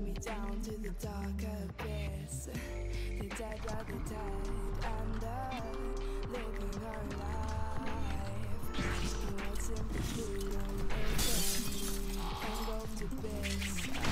let me down to the dark abyss. dead are the dead, and under living our life. What's in the food? Engulfed abyss.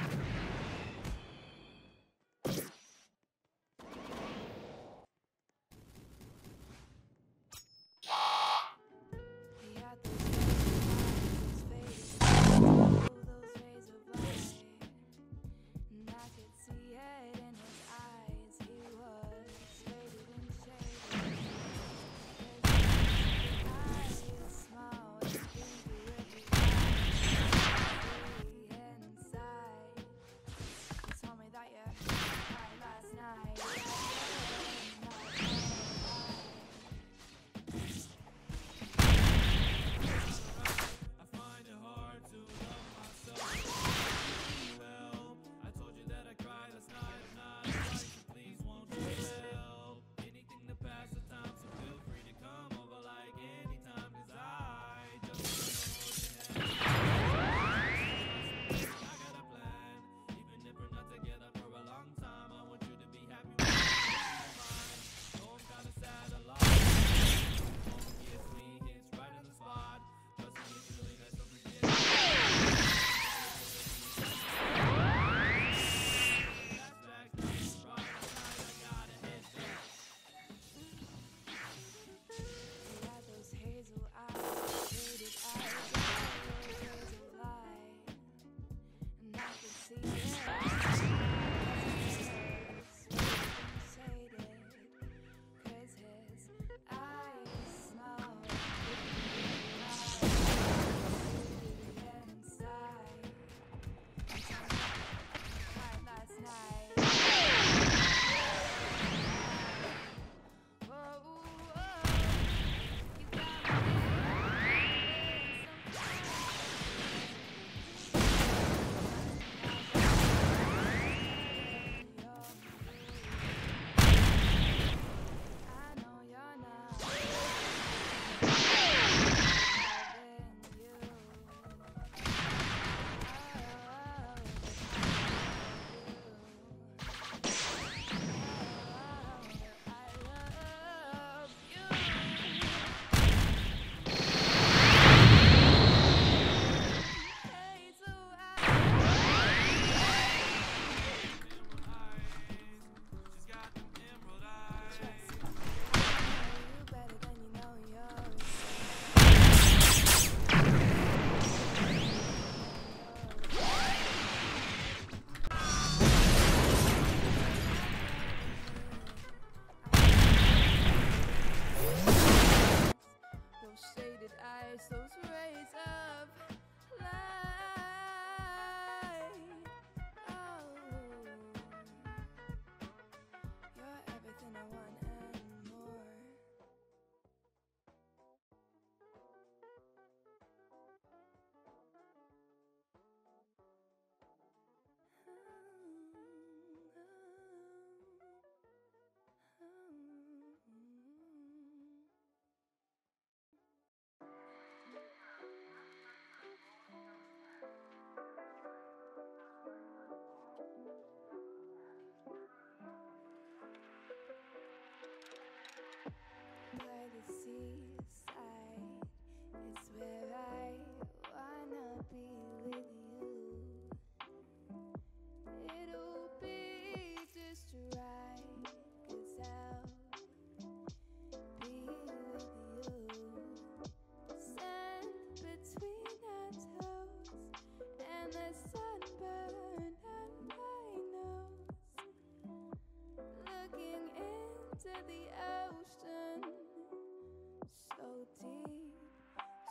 you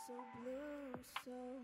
so blue, so